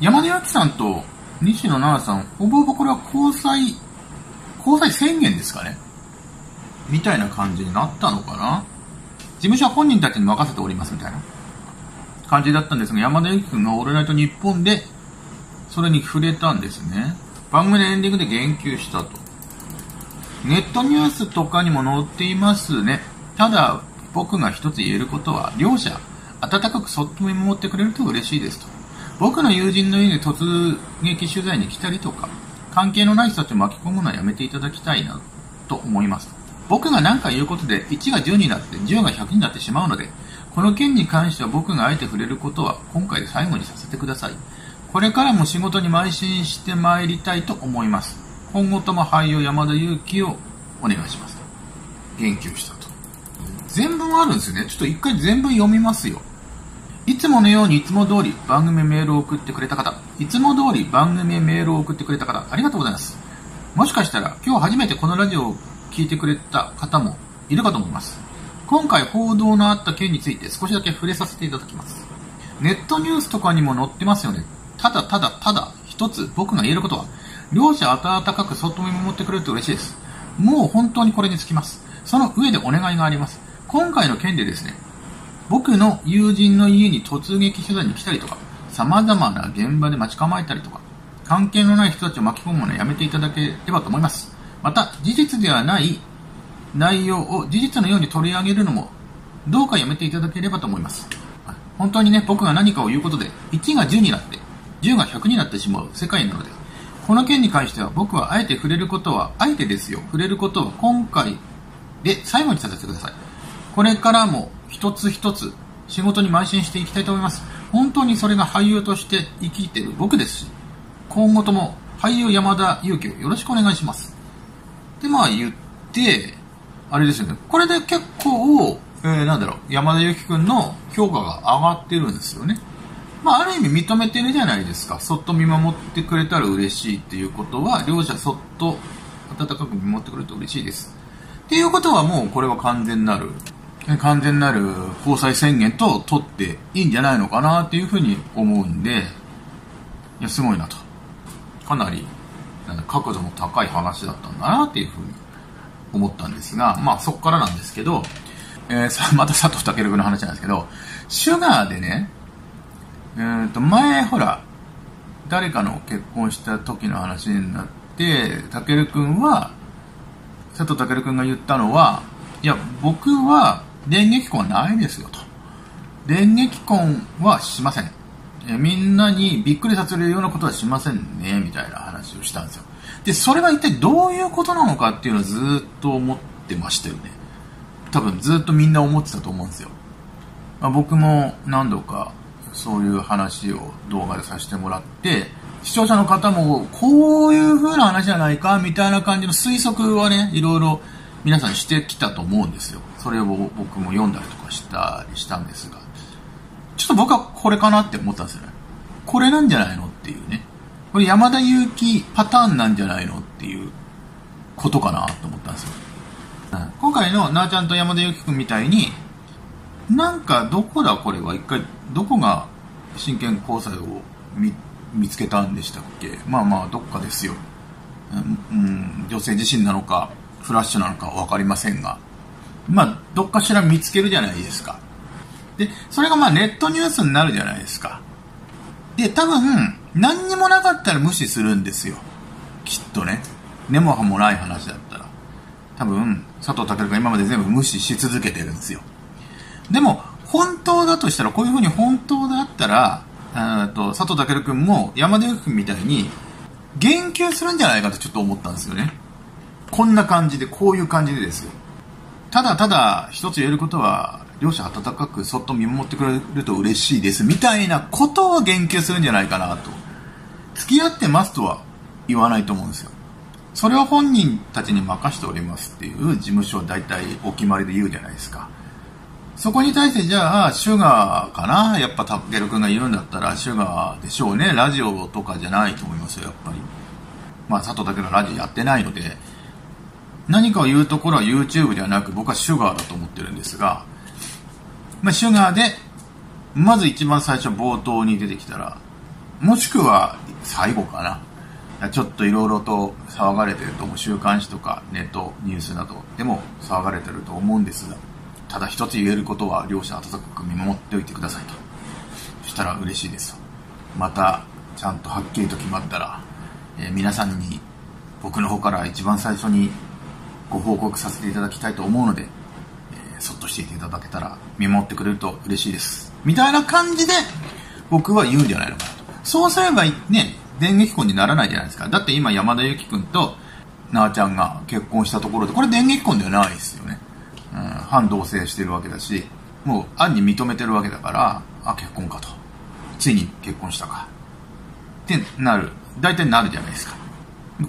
山田由紀さんと西野七さん、ほぼほぼこれは交際、交際宣言ですかね？みたいな感じになったのかな？事務所は本人たちに任せておりますみたいな感じだったんですが、山田由紀君がオールナイトニッポンで、それに触れたんですね。番組のエンディングで言及したと。ネットニュースとかにも載っていますね。ただ、僕が一つ言えることは、両者、温かくそっと見守ってくれると嬉しいですと。僕の友人の家に突撃取材に来たりとか、関係のない人たちを巻き込むのはやめていただきたいなと思います。僕が何か言うことで1が10になって10が100になってしまうので、この件に関しては僕があえて触れることは今回で最後にさせてください。これからも仕事に邁進してまいりたいと思います。今後とも俳優山田裕貴をお願いします。言及したと。全文あるんですね。ちょっと一回全文読みますよ。いつものようにいつも通り番組メールを送ってくれた方、いつも通り番組メールを送ってくれた方、ありがとうございます。もしかしたら今日初めてこのラジオを聞いてくれた方もいるかと思います。今回報道のあった件について少しだけ触れさせていただきます。ネットニュースとかにも載ってますよね。ただただただ一つ僕が言えることは、両者温かくそっと見守ってくれると嬉しいです。もう本当にこれにつきます。その上でお願いがあります。今回の件でですね、僕の友人の家に突撃取材に来たりとか、様々な現場で待ち構えたりとか、関係のない人たちを巻き込むのはやめていただければと思います。また、事実ではない内容を事実のように取り上げるのも、どうかやめていただければと思います。本当にね、僕が何かを言うことで、1が10になって、10が100になってしまう世界なので、この件に関しては僕はあえて触れることは、あえてですよ、触れることは今回で最後にさせてください。これからも一つ一つ仕事に邁進していきたいと思います。本当にそれが俳優として生きてる僕ですし、今後とも俳優山田裕貴をよろしくお願いします。で、まあ言って、あれですよね。これで結構、えー、なんだろう、山田裕貴君の評価が上がってるんですよね。まあ、ある意味認めてるじゃないですか。そっと見守ってくれたら嬉しいっていうことは、両者そっと温かく見守ってくれると嬉しいです。っていうことはもうこれは完全なる、完全なる交際宣言と取っていいんじゃないのかなっていうふうに思うんで、いや、すごいなと。かなり角度の高い話だったんだなっていうふうに思ったんですが、まあそこからなんですけど、えー、さまた佐藤健君の話なんですけど、シュガーでね、えー、と前ほら、誰かの結婚した時の話になって、健君は、佐藤健君が言ったのは、いや、僕は電撃婚はないですよと。電撃婚はしません。えみんなにびっくりさせるようなことはしませんね、みたいな話をしたんですよ。で、それが一体どういうことなのかっていうのをずっと思ってましたよね。多分ずっとみんな思ってたと思うんですよ。まあ、僕も何度かそういう話を動画でさせてもらって、視聴者の方もこういう風な話じゃないかみたいな感じの推測はね、いろいろ皆さんしてきたと思うんですよ。それを僕も読んだりとかしたりしたんですが。ちょっと僕はこれかなって思ったんですよね。これなんじゃないのっていうね。これ山田裕貴パターンなんじゃないのっていうことかなと思ったんですよ。今回のなーちゃんと山田裕貴君みたいに、なんかどこだこれは一回どこが真剣交際を見見つけたんでしたっけ？まあまあどっかですよ、うん、女性自身なのかフラッシュなのか分かりませんがまあどっかしら見つけるじゃないですか。でそれがまあネットニュースになるじゃないですか。で多分何にもなかったら無視するんですよ。きっとね。根も葉もない話だったら。多分佐藤健が今まで全部無視し続けてるんですよ。でも本当だとしたらこういうふうに本当だったらと佐藤健君も山田裕貴君みたいに言及するんじゃないかとちょっと思ったんですよね。こんな感じでこういう感じでですよ。ただただ一つ言えることは両者温かくそっと見守ってくれると嬉しいですみたいなことを言及するんじゃないかなと。付き合ってますとは言わないと思うんですよ。それは本人たちに任しておりますっていう事務所は大体お決まりで言うじゃないですか。そこに対してじゃあ、シュガーかな？やっぱタッケル君が言うんだったらシュガーでしょうね。ラジオとかじゃないと思いますよ、やっぱり。まあ、佐藤健のラジオやってないので、何かを言うところは YouTube ではなく僕はシュガーだと思ってるんですが、まあ、シュガーで、まず一番最初冒頭に出てきたら、もしくは最後かな。ちょっといろいろと騒がれてると思う。週刊誌とかネットニュースなどでも騒がれてると思うんですが、ただ一つ言えることは両者温かく見守っておいてくださいと。そしたら嬉しいですまた、ちゃんとはっきりと決まったら、えー、皆さんに僕の方から一番最初にご報告させていただきたいと思うので、えー、そっとしていていただけたら見守ってくれると嬉しいです。みたいな感じで僕は言うんじゃないのかなと。そうすればね、電撃婚にならないじゃないですか。だって今山田裕貴君となあちゃんが結婚したところで、これ電撃婚ではないですよね。うん、反同棲してるわけだし、もう暗に認めてるわけだから、あ、結婚かと。ついに結婚したか。ってなる。大体なるじゃないですか。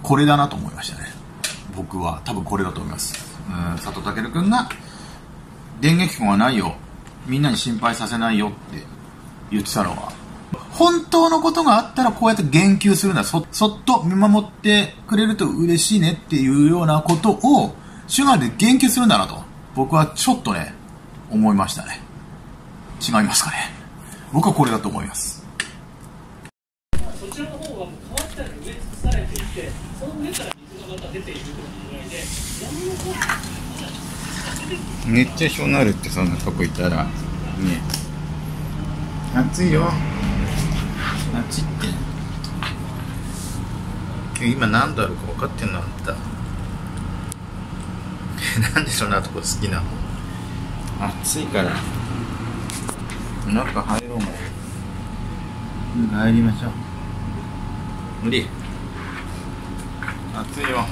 これだなと思いましたね。僕は多分これだと思います。うん、佐藤健君が、電撃婚はないよ。みんなに心配させないよって言ってたのは、本当のことがあったらこうやって言及するんだ。そ、そっと見守ってくれると嬉しいねっていうようなことを、手話で言及するんだなと。僕はちょっとね、思いましたね。違いますかね。僕はこれだと思います。そちらの方は川下に植え尽くされていて、その上から水がまた出ている熱中症になるってそんなとこいたら、ね、暑いよ。暑いって。今何度あるか分かってんのあんた。なんでそんなとこ好きなの？暑いから。中入ろうもん。帰りましょう。無理。暑いよ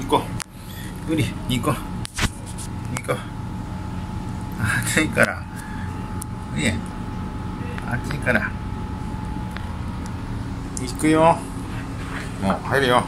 行こう無理行こう。行こう。暑いから。いえ暑いから。行くよ。もう入るよ。